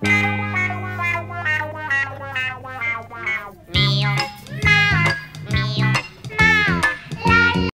Thank you.